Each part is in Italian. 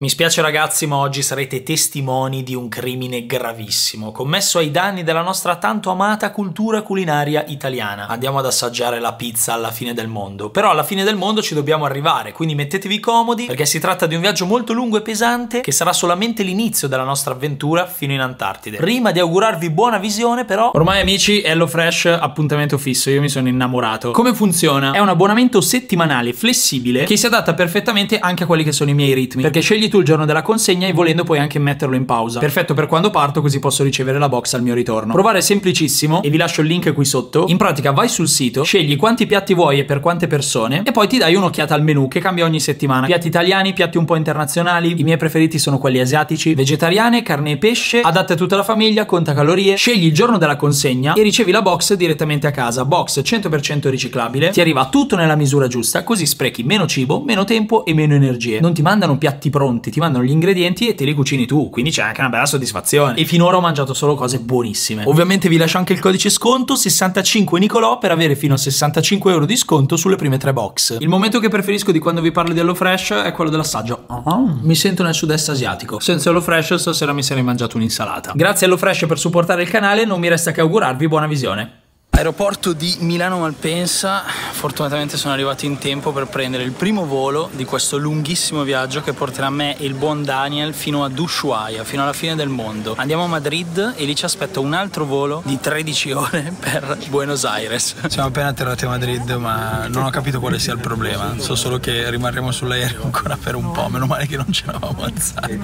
Mi spiace ragazzi, ma oggi sarete testimoni di un crimine gravissimo, commesso ai danni della nostra tanto amata cultura culinaria italiana. Andiamo ad assaggiare la pizza alla fine del mondo. Però alla fine del mondo ci dobbiamo arrivare, quindi mettetevi comodi, perché si tratta di un viaggio molto lungo e pesante, che sarà solamente l'inizio della nostra avventura fino in Antartide. Prima di augurarvi buona visione, però... Ormai amici, HelloFresh, appuntamento fisso, io mi sono innamorato. Come funziona? È un abbonamento settimanale flessibile, che si adatta perfettamente anche a quelli che sono i miei ritmi, perché scegli tu il giorno della consegna e volendo puoi anche metterlo in pausa. Perfetto per quando parto così posso ricevere la box al mio ritorno. Provare è semplicissimo e vi lascio il link qui sotto. In pratica vai sul sito, scegli quanti piatti vuoi e per quante persone e poi ti dai un'occhiata al menu che cambia ogni settimana. Piatti italiani, piatti un po' internazionali, i miei preferiti sono quelli asiatici, vegetariane, carne e pesce, adatte a tutta la famiglia, conta calorie, scegli il giorno della consegna e ricevi la box direttamente a casa. Box 100% riciclabile, ti arriva tutto nella misura giusta, così sprechi meno cibo, meno tempo e meno energie. Non ti mandano piatti pronti, ti mandano gli ingredienti e te li cucini tu, quindi c'è anche una bella soddisfazione. E finora ho mangiato solo cose buonissime. Ovviamente vi lascio anche il codice sconto 65 Nicolò per avere fino a 65 euro di sconto sulle prime tre box. Il momento che preferisco di quando vi parlo di HelloFresh è quello dell'assaggio. Oh, mi sento nel sud-est asiatico. Senza HelloFresh stasera mi sarei mangiato un'insalata. Grazie HelloFresh per supportare il canale, non mi resta che augurarvi buona visione. Aeroporto di Milano Malpensa, fortunatamente sono arrivato in tempo per prendere il primo volo di questo lunghissimo viaggio che porterà me e il buon Daniel fino ad Ushuaia, fino alla fine del mondo. Andiamo a Madrid e lì ci aspetta un altro volo di 13 ore per Buenos Aires. Siamo appena atterrati a Madrid ma non ho capito quale sia il problema, so solo che rimarremo sull'aereo ancora per un po', meno male che non ce l'avamo alzati.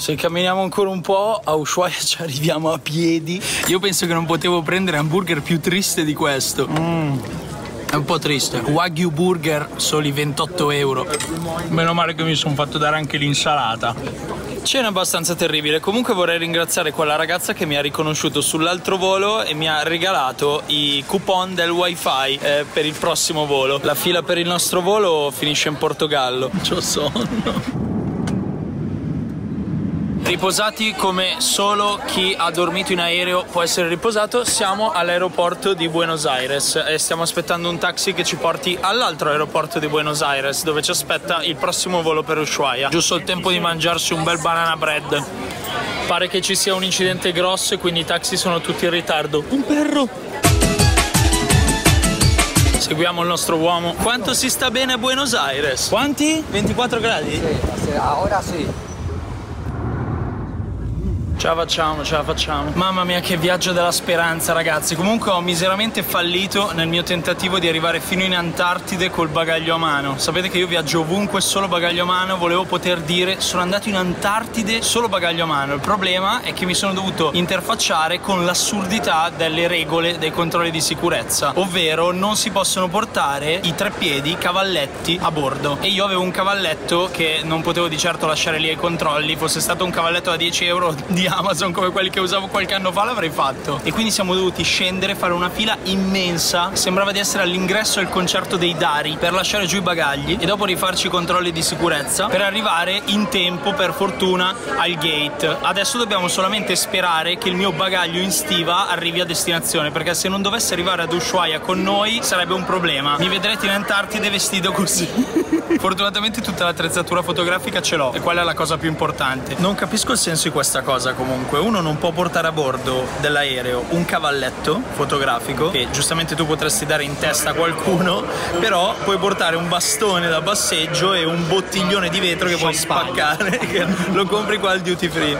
Se camminiamo ancora un po' a Ushuaia ci arriviamo a piedi. Io penso che non potevo prendere hamburger più triste di questo. Mm. È un po' triste. Wagyu burger, soli 28 euro. Meno male che mi sono fatto dare anche l'insalata. Cena abbastanza terribile. Comunque vorrei ringraziare quella ragazza che mi ha riconosciuto sull'altro volo e mi ha regalato i coupon del wifi eh, per il prossimo volo. La fila per il nostro volo finisce in Portogallo. C'ho sonno. Riposati come solo chi ha dormito in aereo può essere riposato, siamo all'aeroporto di Buenos Aires e stiamo aspettando un taxi che ci porti all'altro aeroporto di Buenos Aires dove ci aspetta il prossimo volo per Ushuaia. Giusto il tempo di mangiarsi un bel banana bread. Pare che ci sia un incidente grosso e quindi i taxi sono tutti in ritardo. Un perro! Seguiamo il nostro uomo. Quanto si sta bene a Buenos Aires? Quanti? 24 gradi? Sì, ora sì. Ce la facciamo, ce la facciamo. Mamma mia che viaggio della speranza ragazzi. Comunque ho miseramente fallito nel mio tentativo di arrivare fino in Antartide col bagaglio a mano. Sapete che io viaggio ovunque solo bagaglio a mano. Volevo poter dire sono andato in Antartide solo bagaglio a mano. Il problema è che mi sono dovuto interfacciare con l'assurdità delle regole dei controlli di sicurezza. Ovvero non si possono portare i tre piedi cavalletti a bordo. E io avevo un cavalletto che non potevo di certo lasciare lì ai controlli. Fosse stato un cavalletto da 10 euro di Amazon come quelli che usavo qualche anno fa l'avrei fatto. E quindi siamo dovuti scendere, fare una fila immensa. Sembrava di essere all'ingresso del concerto dei Dari per lasciare giù i bagagli e dopo rifarci i controlli di sicurezza per arrivare in tempo, per fortuna, al gate. Adesso dobbiamo solamente sperare che il mio bagaglio in stiva arrivi a destinazione perché se non dovesse arrivare ad Ushuaia con noi sarebbe un problema. Mi vedrete in Antartide vestito così. Fortunatamente tutta l'attrezzatura fotografica ce l'ho e quella è la cosa più importante. Non capisco il senso di questa cosa comunque. Uno non può portare a bordo dell'aereo un cavalletto fotografico che giustamente tu potresti dare in testa a qualcuno, però puoi portare un bastone da passeggio e un bottiglione di vetro che puoi spaccare, che lo compri qua al duty free.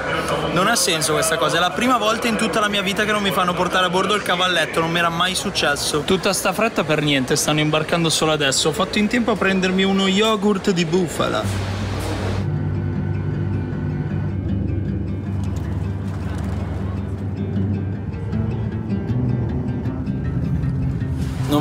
Non ha senso questa cosa, è la prima volta in tutta la mia vita che non mi fanno portare a bordo il cavalletto, non mi era mai successo. Tutta sta fretta per niente, stanno imbarcando solo adesso. Ho fatto in tempo a prendermi uno yogurt di bufala.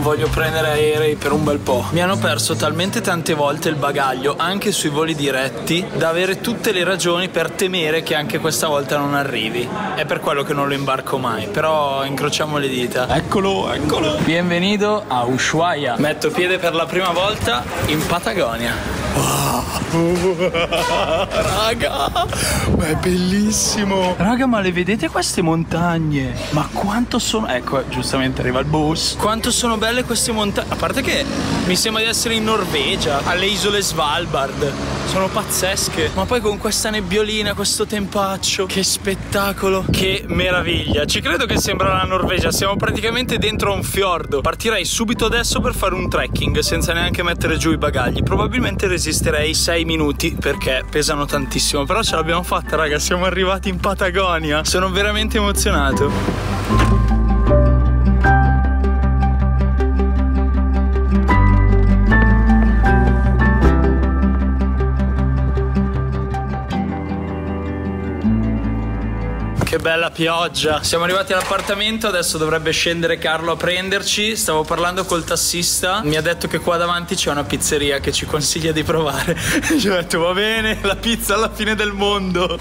Voglio prendere aerei per un bel po'. Mi hanno perso talmente tante volte il bagaglio, anche sui voli diretti, da avere tutte le ragioni per temere che anche questa volta non arrivi. È per quello che non lo imbarco mai, però incrociamo le dita. Eccolo, eccolo. Bienvenido a Ushuaia. Metto piede per la prima volta in Patagonia. Raga, ma è bellissimo. Raga, ma le vedete queste montagne? Ma quanto sono... Ecco, giustamente arriva il bus. Quanto sono belle queste montagne. A parte che mi sembra di essere in Norvegia, alle isole Svalbard. Sono pazzesche. Ma poi con questa nebbiolina, questo tempaccio. Che spettacolo. Che meraviglia. Ci credo che sembra la Norvegia. Siamo praticamente dentro un fiordo. Partirei subito adesso per fare un trekking senza neanche mettere giù i bagagli. Probabilmente resisterei 6 minuti perché pesano tantissimo. Però ce l'abbiamo fatta, raga. Siamo arrivati in Patagonia. Sono veramente emozionato. Bella pioggia. Siamo arrivati all'appartamento, adesso dovrebbe scendere Carlo a prenderci. Stavo parlando col tassista, mi ha detto che qua davanti c'è una pizzeria che ci consiglia di provare. Ci ho detto va bene, la pizza alla fine del mondo.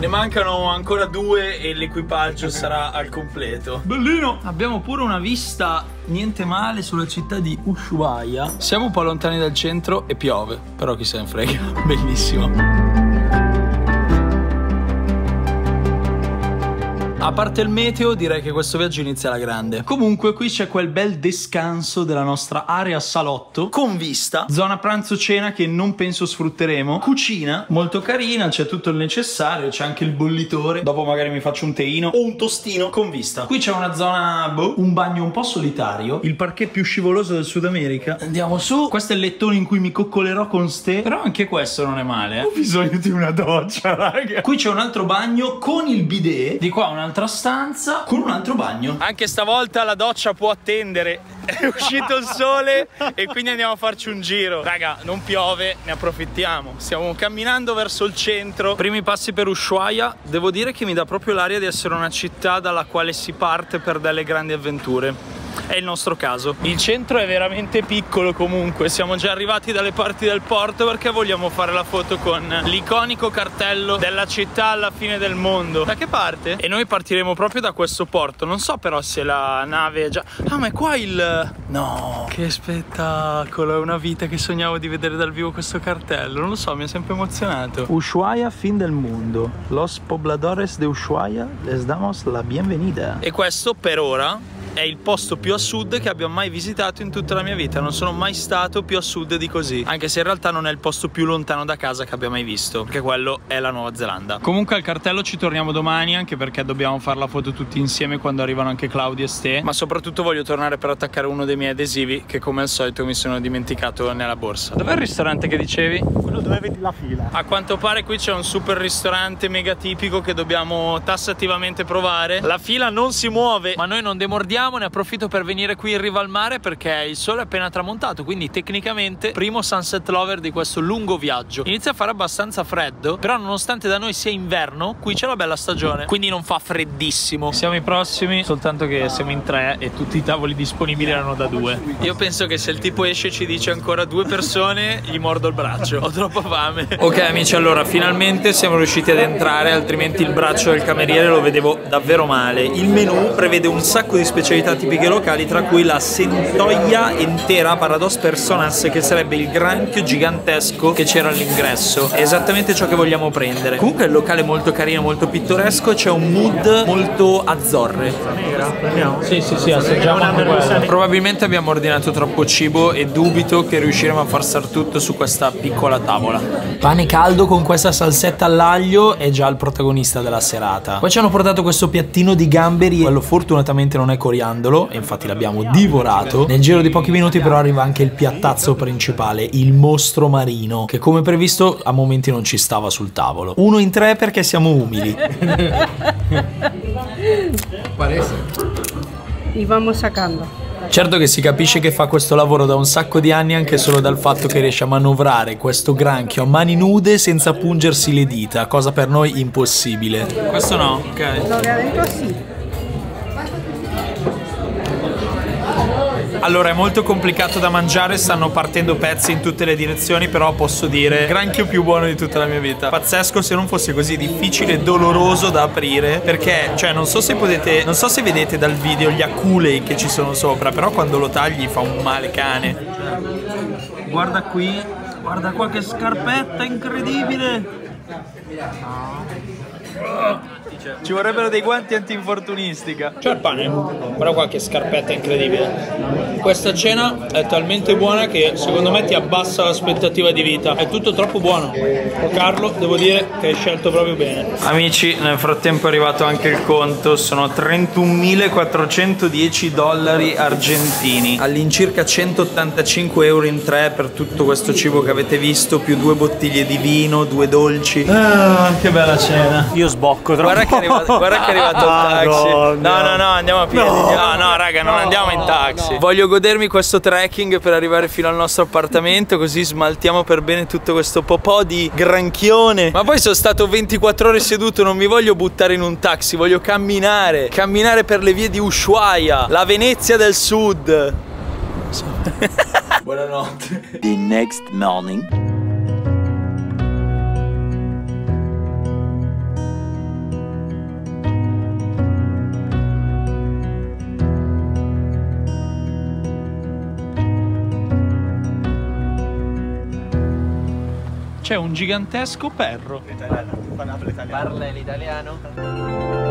Ne mancano ancora due e l'equipaggio sarà al completo. Bellino! Abbiamo pure una vista niente male sulla città di Ushuaia. Siamo un po' lontani dal centro e piove, però chi se ne frega. Bellissimo. A parte il meteo, direi che questo viaggio inizia alla grande. Comunque, qui c'è quel bel descanso della nostra area salotto con vista, zona pranzo-cena che non penso sfrutteremo, cucina molto carina, c'è tutto il necessario, c'è anche il bollitore. Dopo magari mi faccio un teino o un tostino con vista. Qui c'è una zona, boh, un bagno un po' solitario, il parquet più scivoloso del Sud America. Andiamo su. Questo è il lettone in cui mi coccolerò con ste. Però anche questo non è male, eh. Ho bisogno di una doccia, raga. Qui c'è un altro bagno con il bidet. Di qua un'altra un'altra stanza con un altro bagno. Anche stavolta la doccia può attendere. È uscito il sole e quindi andiamo a farci un giro. Raga, non piove, ne approfittiamo. Stiamo camminando verso il centro. Primi passi per Ushuaia. Devo dire che mi dà proprio l'aria di essere una città dalla quale si parte per delle grandi avventure è il nostro caso. Il centro è veramente piccolo comunque, siamo già arrivati dalle parti del porto perché vogliamo fare la foto con l'iconico cartello della città alla fine del mondo. Da che parte? E noi partiremo proprio da questo porto, non so però se la nave è già... Ah ma è qua il... No, che spettacolo, è una vita che sognavo di vedere dal vivo questo cartello, non lo so, mi ha sempre emozionato. Ushuaia, fin del mondo. Los pobladores de Ushuaia les damos la bienvenida. E questo per ora è il posto più a sud che abbia mai visitato in tutta la mia vita. Non sono mai stato più a sud di così. Anche se in realtà non è il posto più lontano da casa che abbia mai visto, perché quello è la Nuova Zelanda. Comunque al cartello ci torniamo domani, anche perché dobbiamo fare la foto tutti insieme quando arrivano anche Claudia e Ste. Ma soprattutto voglio tornare per attaccare uno dei miei adesivi che come al solito mi sono dimenticato nella borsa. Dov'è il ristorante che dicevi? Quello dove vedi la fila. A quanto pare qui c'è un super ristorante mega tipico che dobbiamo tassativamente provare. La fila non si muove, ma noi non demordiamo ne approfitto per venire qui in riva al mare perché il sole è appena tramontato, quindi tecnicamente primo sunset lover di questo lungo viaggio. Inizia a fare abbastanza freddo, però nonostante da noi sia inverno, qui c'è la bella stagione, quindi non fa freddissimo. Siamo i prossimi, soltanto che siamo in tre e tutti i tavoli disponibili erano da due. Io penso che se il tipo esce e ci dice ancora due persone, gli mordo il braccio. Ho troppa fame. Ok amici, allora finalmente siamo riusciti ad entrare, altrimenti il braccio del cameriere lo vedevo davvero male. Il menù prevede un sacco di specialità specialità tipiche locali, tra cui la centoia intera parados personas, che sarebbe il granchio gigantesco che c'era all'ingresso. È esattamente ciò che vogliamo prendere. Comunque il locale è molto carino, molto pittoresco, c'è un mood molto azzorre. Sì, sì, sì, assaggiamo anche quello. Probabilmente abbiamo ordinato troppo cibo e dubito che riusciremo a far star tutto su questa piccola tavola. Pane caldo con questa salsetta all'aglio è già il protagonista della serata. Poi ci hanno portato questo piattino di gamberi, quello fortunatamente non è coriandolo coriandolo e infatti l'abbiamo divorato. Nel giro di pochi minuti però arriva anche il piattazzo principale, il mostro marino, che come previsto a momenti non ci stava sul tavolo. Uno in tre perché siamo umili. Y vamos sacando. Certo che si capisce che fa questo lavoro da un sacco di anni anche solo dal fatto che riesce a manovrare questo granchio a mani nude senza pungersi le dita, cosa per noi impossibile. Questo no, ok. Lo de adentro sí. Allora è molto complicato da mangiare, stanno partendo pezzi in tutte le direzioni, però posso dire granchio più buono di tutta la mia vita. Pazzesco se non fosse così difficile e doloroso da aprire, perché cioè non so se potete, non so se vedete dal video gli aculei che ci sono sopra, però quando lo tagli fa un male cane. Guarda qui, guarda qua che scarpetta incredibile. Ci vorrebbero dei guanti antinfortunistica. C'è il pane, però qualche scarpetta incredibile. Questa cena è talmente buona che secondo me ti abbassa l'aspettativa di vita. È tutto troppo buono. Carlo, devo dire che hai scelto proprio bene. Amici, nel frattempo è arrivato anche il conto, sono 31.410 dollari argentini, all'incirca 185 euro in tre per tutto questo cibo che avete visto, più due bottiglie di vino, due dolci. Ah, che bella cena. Io sbocco troppo. Guarda che è arrivato, guarda che è arrivato il taxi. No, no, no, andiamo a piedi. No, no, raga, non andiamo in taxi. Voglio godermi questo trekking per arrivare fino al nostro appartamento, così smaltiamo per bene tutto questo popò di granchione. Ma poi sono stato 24 ore seduto, non mi voglio buttare in un taxi, voglio camminare, camminare per le vie di Ushuaia, la Venezia del Sud. Buonanotte. The next morning. C'è un gigantesco perro. Parla l'italiano?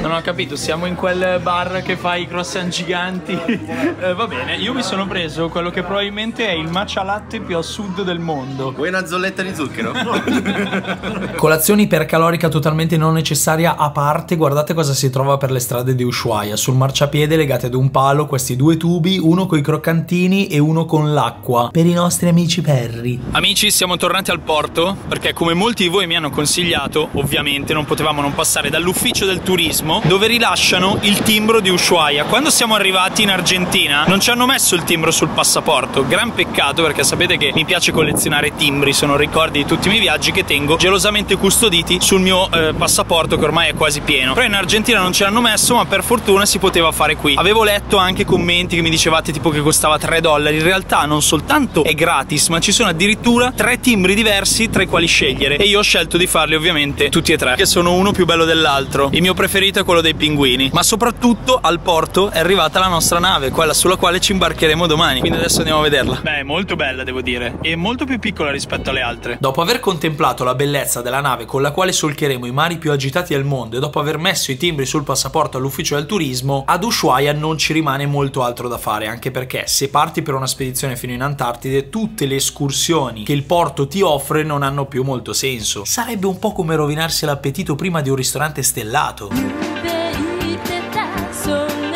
Non ho capito, siamo in quel bar che fa i croissant giganti. Eh, va bene, io mi sono preso quello che probabilmente è il matcha latte più a sud del mondo. Vuoi una zolletta di zucchero? Colazione ipercalorica totalmente non necessaria a parte, guardate cosa si trova per le strade di Ushuaia. Sul marciapiede legati ad un palo questi due tubi, uno con i croccantini e uno con l'acqua. Per i nostri amici perri. Amici, siamo tornati al porto perché come molti di voi mi hanno consigliato, ovviamente non potevamo non passare dall'ufficio del turismo dove rilasciano il timbro di Ushuaia. Quando siamo arrivati in Argentina non ci hanno messo il timbro sul passaporto, gran peccato perché sapete che mi piace collezionare timbri, sono ricordi di tutti i miei viaggi che tengo gelosamente custoditi sul mio eh, passaporto che ormai è quasi pieno. Però in Argentina non ce l'hanno messo ma per fortuna si poteva fare qui. Avevo letto anche commenti che mi dicevate tipo che costava 3 dollari, in realtà non soltanto è gratis ma ci sono addirittura tre timbri diversi tra i quali scegliere e io ho scelto di farli ovviamente tutti e tre che sono uno più bello dell'altro. Il mio preferito è quello dei pinguini, ma soprattutto al porto è arrivata la nostra nave, quella sulla quale ci imbarcheremo domani. Quindi adesso andiamo a vederla. Beh, molto bella, devo dire, e molto più piccola rispetto alle altre. Dopo aver contemplato la bellezza della nave con la quale solcheremo i mari più agitati del mondo e dopo aver messo i timbri sul passaporto all'ufficio del turismo, ad Ushuaia non ci rimane molto altro da fare, anche perché se parti per una spedizione fino in Antartide, tutte le escursioni che il porto ti offre non hanno più molto senso. Sarebbe un po' come rovinarsi l'appetito prima di un ristorante stellato.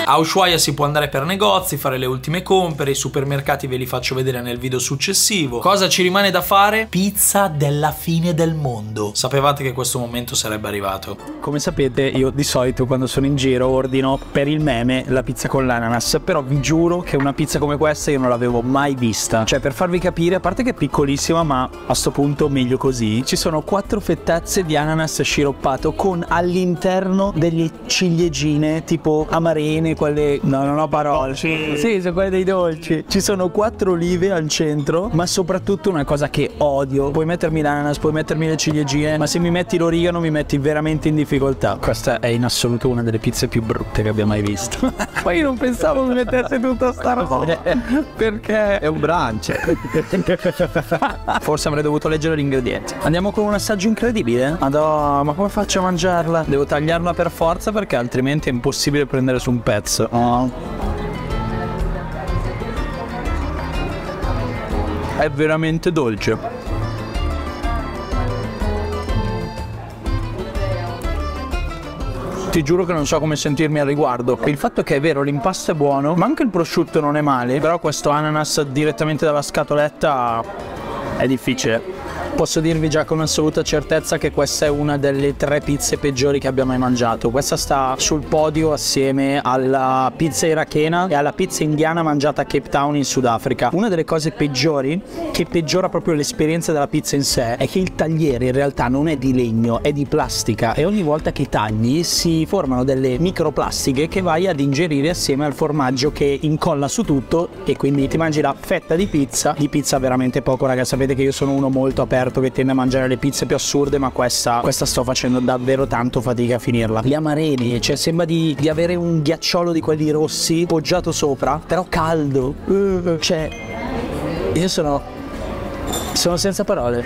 A Ushuaia si può andare per negozi, fare le ultime compere, i supermercati ve li faccio vedere nel video successivo. Cosa ci rimane da fare? Pizza della fine del mondo. Sapevate che questo momento sarebbe arrivato. Come sapete, io di solito quando sono in giro ordino per il meme la pizza con l'ananas. Però vi giuro che una pizza come questa io non l'avevo mai vista. Cioè, per farvi capire, a parte che è piccolissima, ma a sto punto meglio così. Ci sono quattro fettazze di ananas sciroppato con all'interno delle ciliegine tipo amarene, quelle. No, non ho parole. Sì, sì sono quelle dei dolci. Ci sono quattro olive al centro, ma soprattutto una cosa che odio. Puoi mettermi l'ananas, puoi mettermi le ciliegine, ma se mi metti l'origano mi metti veramente in difficoltà. Questa è in assoluto una delle pizze più brutte che abbia mai visto. Poi io non pensavo mi mettesse tutta sta roba. Perché è un brunch. Forse avrei dovuto leggere gli ingredienti. Andiamo con un assaggio incredibile? Madò, ma come faccio a mangiarla? Devo tagliarla per forza perché altrimenti è impossibile prendere su un pezzo. Oh. È veramente dolce. Ti giuro che non so come sentirmi al riguardo. Il fatto è che è vero, l'impasto è buono, ma anche il prosciutto non è male. Però questo ananas direttamente dalla scatoletta è difficile. Posso dirvi già con assoluta certezza che questa è una delle tre pizze peggiori che abbia mai mangiato. Questa sta sul podio assieme alla pizza irachena e alla pizza indiana mangiata a Cape Town in Sudafrica. Una delle cose peggiori, che peggiora proprio l'esperienza della pizza in sé, è che il tagliere in realtà non è di legno, è di plastica e ogni volta che tagli si formano delle microplastiche che vai ad ingerire assieme al formaggio che incolla su tutto e quindi ti mangi la fetta di pizza. Di pizza veramente poco, raga. Sapete che io sono uno molto aperto che tende a mangiare le pizze più assurde, ma questa, questa sto facendo davvero tanto fatica a finirla. Gli amareni, cioè sembra di, di avere un ghiacciolo di quelli rossi poggiato sopra, però caldo. Uh, cioè, io sono Sono senza parole.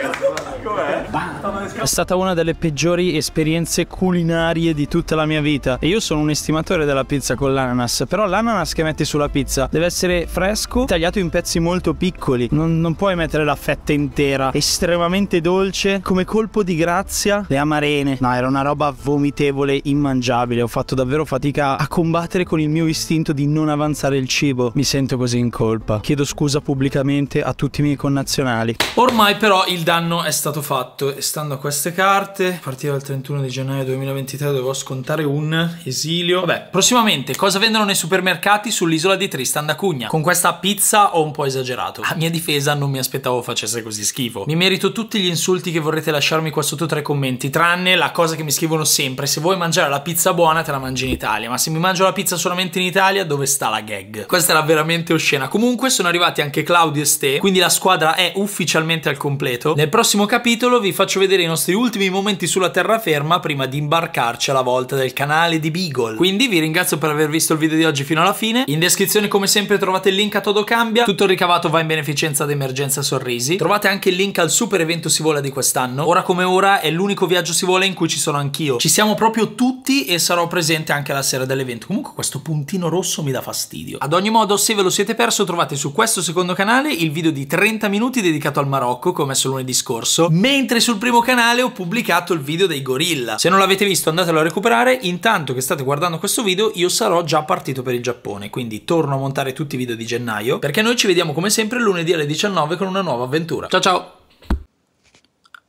È stata una delle peggiori esperienze culinarie di tutta la mia vita. E io sono un estimatore della pizza con l'ananas. Però l'ananas che metti sulla pizza deve essere fresco, tagliato in pezzi molto piccoli. Non, non puoi mettere la fetta intera. Estremamente dolce, come colpo di grazia. Le amarene. No, era una roba vomitevole, immangiabile. Ho fatto davvero fatica a combattere con il mio istinto di non avanzare il cibo. Mi sento così in colpa. Chiedo scusa pubblicamente a tutti i miei connazionali. Ormai però il danno è stato fatto e stando a queste carte, a partire dal 31 di gennaio 2023 dovevo scontare un esilio. Vabbè, prossimamente cosa vendono nei supermercati sull'isola di Tristan da Cugna? Con questa pizza ho un po' esagerato. A mia difesa non mi aspettavo facesse così schifo. Mi merito tutti gli insulti che vorrete lasciarmi qua sotto tra i commenti, tranne la cosa che mi scrivono sempre, se vuoi mangiare la pizza buona te la mangi in Italia, ma se mi mangio la pizza solamente in Italia dove sta la gag? Questa era veramente oscena. Comunque sono arrivati anche Claudio e Ste, quindi la squadra è ufficialmente al completo. Nel prossimo capitolo vi faccio vedere i nostri ultimi momenti sulla terraferma prima di imbarcarci alla volta del canale di Beagle. Quindi vi ringrazio per aver visto il video di oggi fino alla fine. In descrizione come sempre trovate il link a Todo Cambia. Tutto il ricavato va in beneficenza d'emergenza sorrisi. Trovate anche il link al super evento si vola di quest'anno. Ora come ora è l'unico viaggio si vola in cui ci sono anch'io. Ci siamo proprio tutti e sarò presente anche la sera dell'evento. Comunque questo puntino rosso mi dà fastidio. Ad ogni modo, se ve lo siete perso, trovate su questo secondo canale il video di 30 minuti dedicato al Marocco, come messo lunedì scorso, mentre sul primo canale ho pubblicato il video dei gorilla. Se non l'avete visto andatelo a recuperare, intanto che state guardando questo video io sarò già partito per il Giappone, quindi torno a montare tutti i video di gennaio, perché noi ci vediamo come sempre lunedì alle 19 con una nuova avventura. Ciao ciao!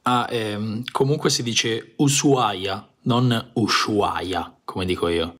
Ah, ehm, comunque si dice Ushuaia, non Ushuaia, come dico io.